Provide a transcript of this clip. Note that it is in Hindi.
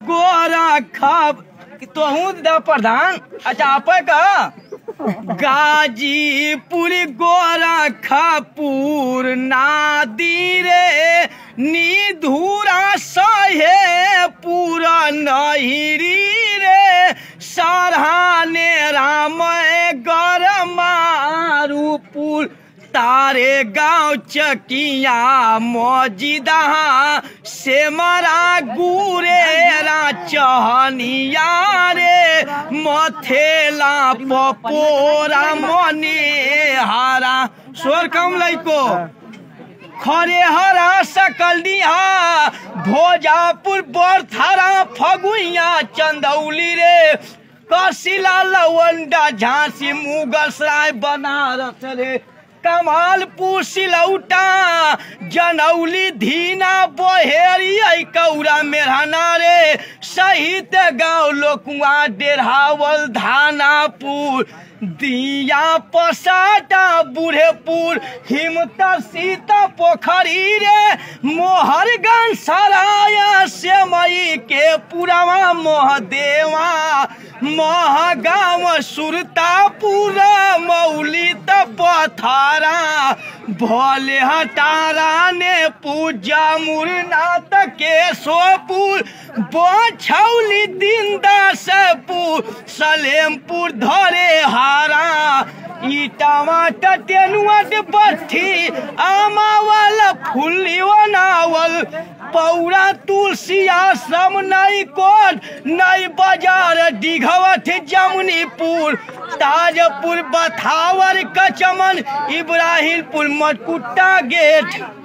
गोरा खब। द प्रधान? अच्छा आप गाजीपुर गोरा खपुर नादी रे। निधुरा सहे पूरा नहिरी रे। सरहाने राम गरमारूपुर तारे गाँव चकिया मौजिदा। से मरा गुरेरा रे मथेला पपोरा मने हारा। स्वर कम लैको खरे हरा सकल दिहा भोजापुर बरथारा फगुइया चंदौली रे। कसिला लवंडा झांसी मुगल सराय बनारस रे। कमालपुर सिलौटा जनौली धीना बहेरी कौरा मेहना रे। सहित गाँव लोकुआ डेढ़ावल धानापुर, दिया पसाटा बूढ़ेपुर हिमतर सीता पोखरी रे। मोहरगंज सराया से मई के पुरावा, मोहदेवा महगांव सुरतापुर, मौली पथारा भोले हटारा ने पूजा मुरनाथ के सोपुर बोछौली दिन दासपुर, सलेमपुर धरे हारा। ई टमाटर तेनुआ के बत्ती, आमा वाला फुल्ली बनावल पौरा तुलसी आश्रम नई कोट नई बाज़ार दिघवत जमुनीपुर। ताजपुर, बथावर, कचमन, इब्राहिमपुर मटकुट्टा गेट।